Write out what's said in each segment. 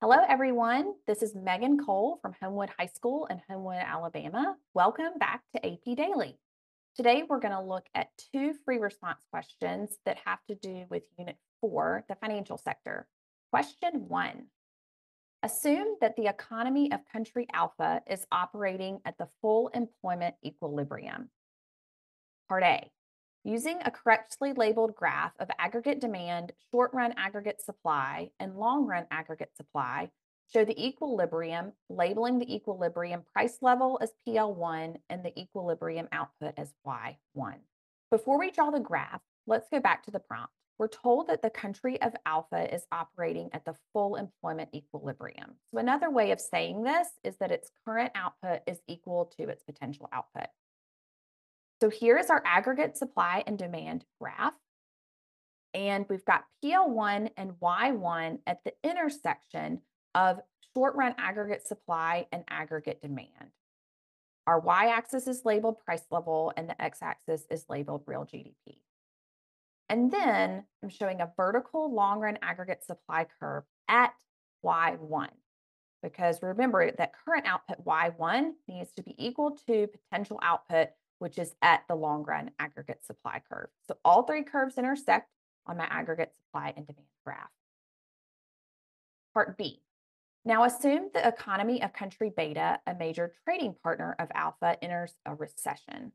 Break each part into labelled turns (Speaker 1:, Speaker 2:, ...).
Speaker 1: Hello, everyone. This is Megan Cole from Homewood High School in Homewood, Alabama. Welcome back to AP Daily. Today, we're going to look at two free response questions that have to do with Unit 4, the financial sector. Question 1. Assume that the economy of country alpha is operating at the full employment equilibrium. Part A. Using a correctly labeled graph of aggregate demand, short run aggregate supply, and long run aggregate supply, show the equilibrium, labeling the equilibrium price level as PL1 and the equilibrium output as Y1. Before we draw the graph, let's go back to the prompt. We're told that the country of alpha is operating at the full employment equilibrium. So another way of saying this is that its current output is equal to its potential output. So here is our aggregate supply and demand graph. And we've got PL1 and Y1 at the intersection of short run aggregate supply and aggregate demand. Our y-axis is labeled price level and the x-axis is labeled real GDP. And then I'm showing a vertical long run aggregate supply curve at Y1 because remember that current output Y1 needs to be equal to potential output which is at the long run aggregate supply curve. So all three curves intersect on my aggregate supply and demand graph. Part B. Now assume the economy of country beta, a major trading partner of alpha, enters a recession.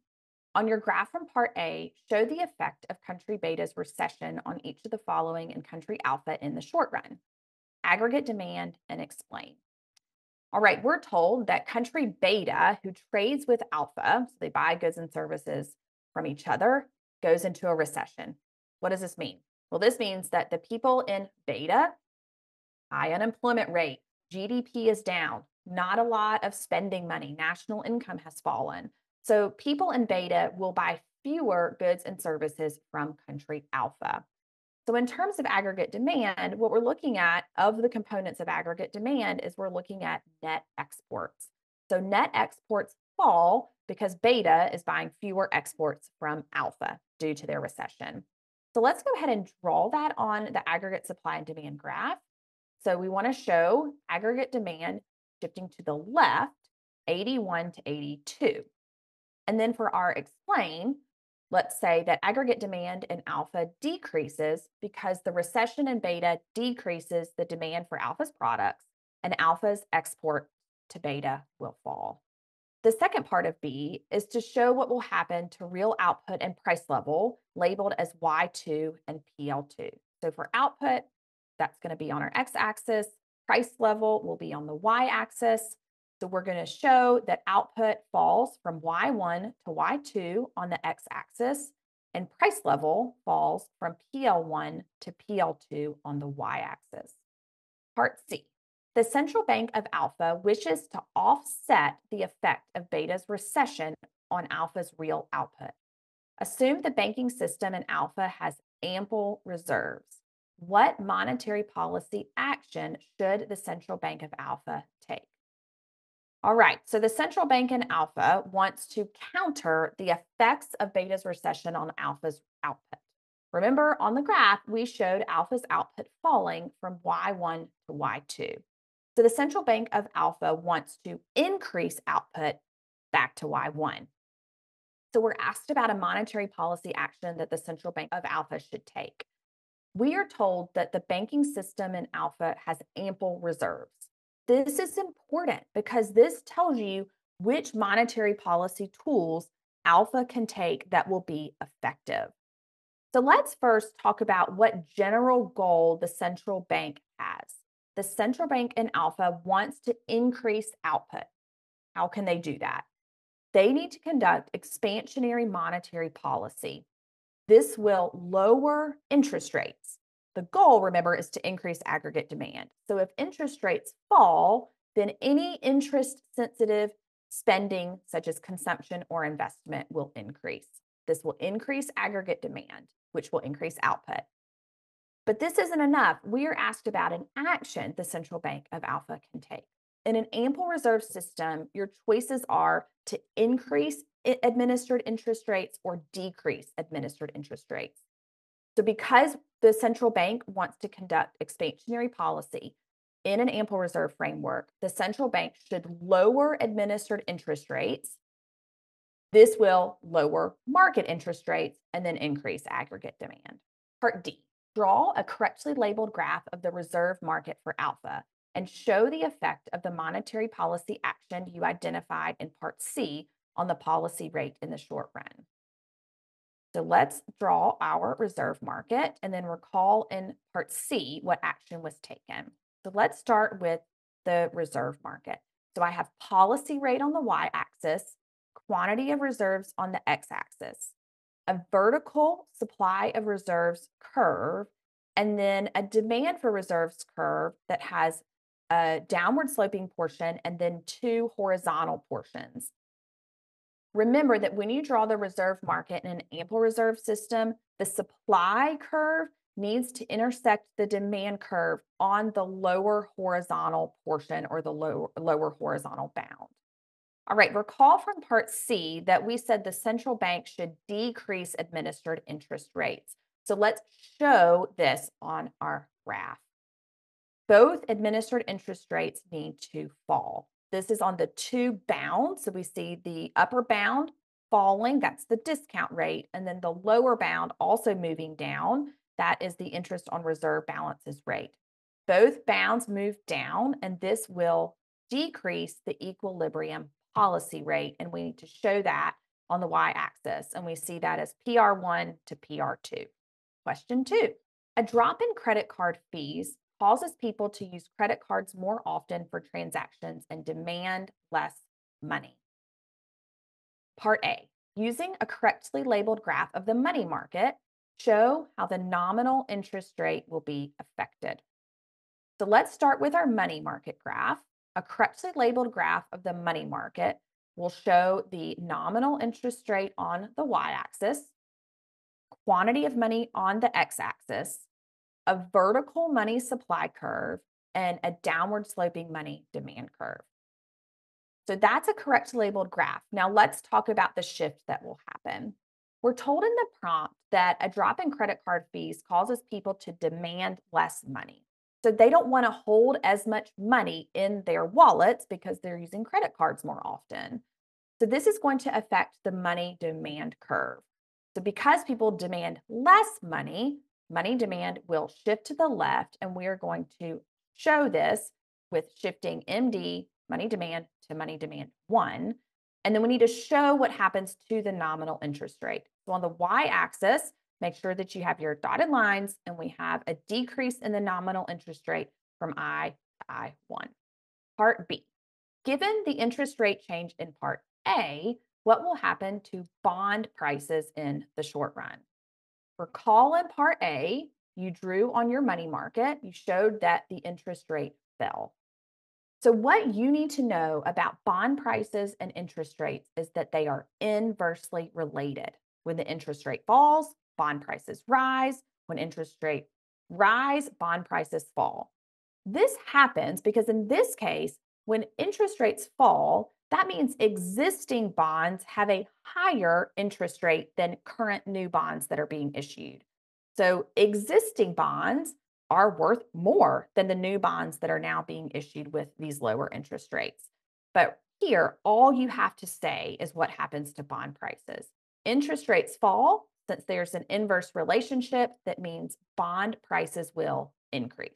Speaker 1: On your graph from part A, show the effect of country beta's recession on each of the following in country alpha in the short run. Aggregate demand and explain. All right, we're told that country beta, who trades with alpha, so they buy goods and services from each other, goes into a recession. What does this mean? Well, this means that the people in beta, high unemployment rate, GDP is down, not a lot of spending money, national income has fallen. So people in beta will buy fewer goods and services from country alpha. So, in terms of aggregate demand, what we're looking at of the components of aggregate demand is we're looking at net exports. So, net exports fall because beta is buying fewer exports from alpha due to their recession. So, let's go ahead and draw that on the aggregate supply and demand graph. So, we want to show aggregate demand shifting to the left, AD1 to AD2. And then for our explain, Let's say that aggregate demand in alpha decreases because the recession in beta decreases the demand for alpha's products and alpha's export to beta will fall. The second part of B is to show what will happen to real output and price level labeled as Y2 and PL2. So for output, that's going to be on our x axis, price level will be on the y axis, so we're going to show that output falls from Y1 to Y2 on the x-axis and price level falls from PL1 to PL2 on the y-axis. Part C. The central bank of alpha wishes to offset the effect of beta's recession on alpha's real output. Assume the banking system in alpha has ample reserves. What monetary policy action should the central bank of alpha take? All right, so the central bank in alpha wants to counter the effects of beta's recession on alpha's output. Remember on the graph, we showed alpha's output falling from Y1 to Y2. So the central bank of alpha wants to increase output back to Y1. So we're asked about a monetary policy action that the central bank of alpha should take. We are told that the banking system in alpha has ample reserves. This is important because this tells you which monetary policy tools Alpha can take that will be effective. So let's first talk about what general goal the central bank has. The central bank in Alpha wants to increase output. How can they do that? They need to conduct expansionary monetary policy. This will lower interest rates. The goal, remember, is to increase aggregate demand. So if interest rates fall, then any interest sensitive spending, such as consumption or investment, will increase. This will increase aggregate demand, which will increase output. But this isn't enough. We are asked about an action the central bank of Alpha can take. In an ample reserve system, your choices are to increase administered interest rates or decrease administered interest rates. So, because the central bank wants to conduct expansionary policy, in an ample reserve framework, the central bank should lower administered interest rates. This will lower market interest rates and then increase aggregate demand. Part D draw a correctly labeled graph of the reserve market for alpha and show the effect of the monetary policy action you identified in Part C on the policy rate in the short run. So let's draw our reserve market and then recall in Part C what action was taken. So let's start with the reserve market. So I have policy rate on the y-axis, quantity of reserves on the x-axis, a vertical supply of reserves curve, and then a demand for reserves curve that has a downward sloping portion and then two horizontal portions. Remember that when you draw the reserve market in an ample reserve system, the supply curve needs to intersect the demand curve on the lower horizontal portion or the lower, lower horizontal bound. All right, recall from part C that we said the central bank should decrease administered interest rates. So let's show this on our graph. Both administered interest rates need to fall. This is on the two bounds. So we see the upper bound falling, that's the discount rate, and then the lower bound also moving down, that is the interest on reserve balances rate. Both bounds move down, and this will decrease the equilibrium policy rate. And we need to show that on the y axis. And we see that as PR1 to PR2. Question two A drop in credit card fees causes people to use credit cards more often for transactions and demand less money. Part A Using a correctly labeled graph of the money market, show how the nominal interest rate will be affected. So let's start with our money market graph. A correctly labeled graph of the money market will show the nominal interest rate on the y axis, quantity of money on the x axis, a vertical money supply curve, and a downward sloping money demand curve. So that's a correct labeled graph. Now let's talk about the shift that will happen. We're told in the prompt that a drop in credit card fees causes people to demand less money. So they don't want to hold as much money in their wallets because they're using credit cards more often. So this is going to affect the money demand curve. So because people demand less money, money demand will shift to the left, and we are going to show this with shifting MD, money demand, to money demand one. And then we need to show what happens to the nominal interest rate. So on the y-axis, make sure that you have your dotted lines and we have a decrease in the nominal interest rate from I to I1. Part B, given the interest rate change in part A, what will happen to bond prices in the short run? Recall in part A, you drew on your money market, you showed that the interest rate fell. So, what you need to know about bond prices and interest rates is that they are inversely related. When the interest rate falls, bond prices rise. When interest rates rise, bond prices fall. This happens because in this case, when interest rates fall, that means existing bonds have a higher interest rate than current new bonds that are being issued. So existing bonds are worth more than the new bonds that are now being issued with these lower interest rates. But here, all you have to say is what happens to bond prices. Interest rates fall since there's an inverse relationship that means bond prices will increase.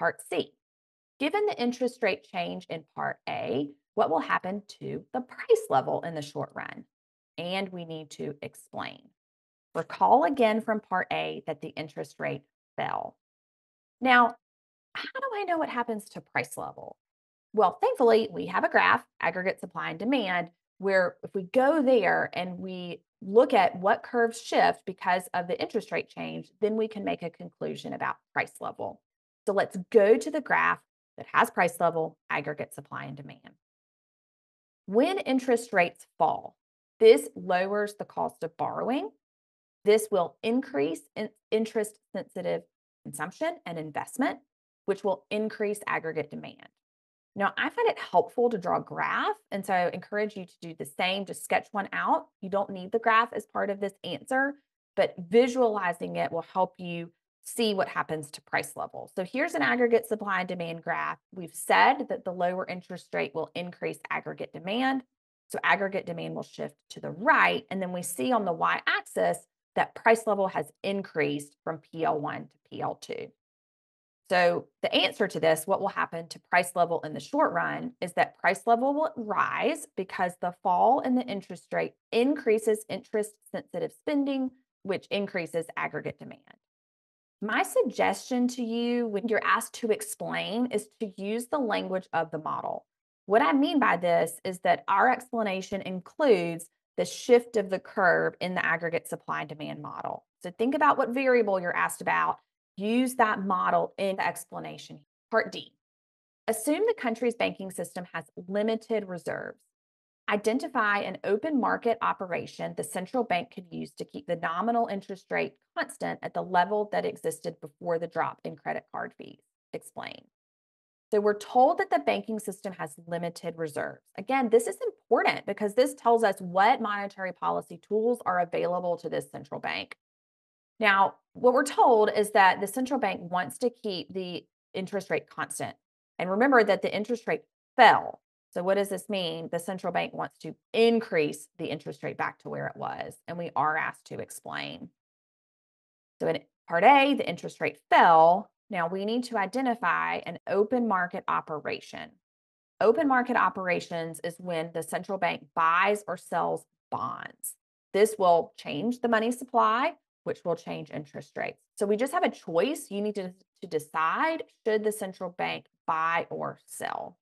Speaker 1: Part C Given the interest rate change in part A, what will happen to the price level in the short run? And we need to explain. Recall again from part A that the interest rate fell. Now, how do I know what happens to price level? Well, thankfully, we have a graph, aggregate supply and demand, where if we go there and we look at what curves shift because of the interest rate change, then we can make a conclusion about price level. So let's go to the graph that has price level, aggregate supply and demand. When interest rates fall, this lowers the cost of borrowing. This will increase in interest sensitive consumption and investment, which will increase aggregate demand. Now, I find it helpful to draw a graph, and so I encourage you to do the same, just sketch one out. You don't need the graph as part of this answer, but visualizing it will help you see what happens to price level. So here's an aggregate supply and demand graph. We've said that the lower interest rate will increase aggregate demand. So aggregate demand will shift to the right. And then we see on the y axis that price level has increased from PL1 to PL2. So the answer to this, what will happen to price level in the short run is that price level will rise because the fall in the interest rate increases interest sensitive spending, which increases aggregate demand. My suggestion to you when you're asked to explain is to use the language of the model. What I mean by this is that our explanation includes the shift of the curve in the aggregate supply and demand model. So think about what variable you're asked about. Use that model in the explanation. Part D. Assume the country's banking system has limited reserves. Identify an open market operation the central bank could use to keep the nominal interest rate constant at the level that existed before the drop in credit card fees. Explain. So we're told that the banking system has limited reserves. Again, this is important because this tells us what monetary policy tools are available to this central bank. Now, what we're told is that the central bank wants to keep the interest rate constant. And remember that the interest rate fell so, what does this mean? The central bank wants to increase the interest rate back to where it was, and we are asked to explain. So, in part A, the interest rate fell. Now, we need to identify an open market operation. Open market operations is when the central bank buys or sells bonds. This will change the money supply, which will change interest rates. So we just have a choice. You need to, to decide should the central bank buy or sell.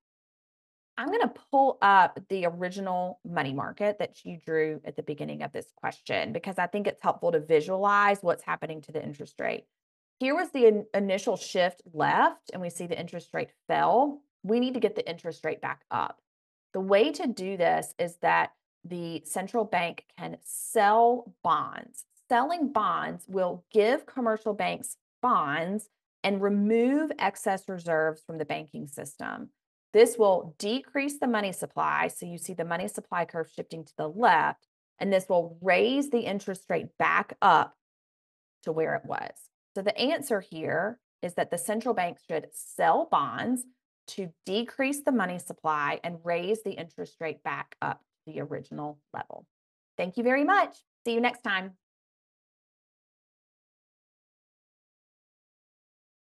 Speaker 1: I'm going to pull up the original money market that you drew at the beginning of this question because I think it's helpful to visualize what's happening to the interest rate. Here was the in initial shift left, and we see the interest rate fell. We need to get the interest rate back up. The way to do this is that the central bank can sell bonds. Selling bonds will give commercial banks bonds and remove excess reserves from the banking system. This will decrease the money supply. So you see the money supply curve shifting to the left, and this will raise the interest rate back up to where it was. So the answer here is that the central bank should sell bonds to decrease the money supply and raise the interest rate back up to the original level. Thank you very much. See you next time.